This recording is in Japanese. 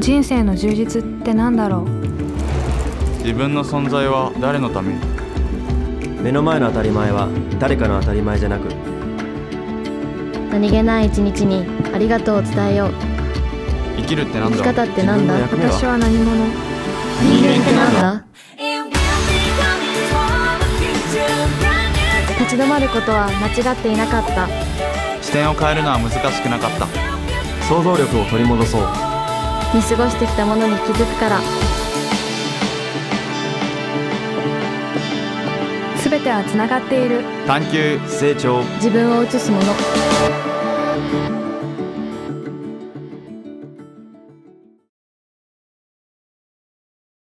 人生の充実ってなんだろう？自分の存在は誰のために？目の前の当たり前は誰かの当たり前じゃなく何気ない一日にありがとうを伝えよう。生きるってなんだ？生き方ってなんだ？私は何者？人間ってなんだ？立ち止まることは間違っていなかった。視点を変えるのは難しくなかった。想像力を取り戻そう見過ごしてきたものに気づくから。全てはつながっている。探求成長。自分を映すもの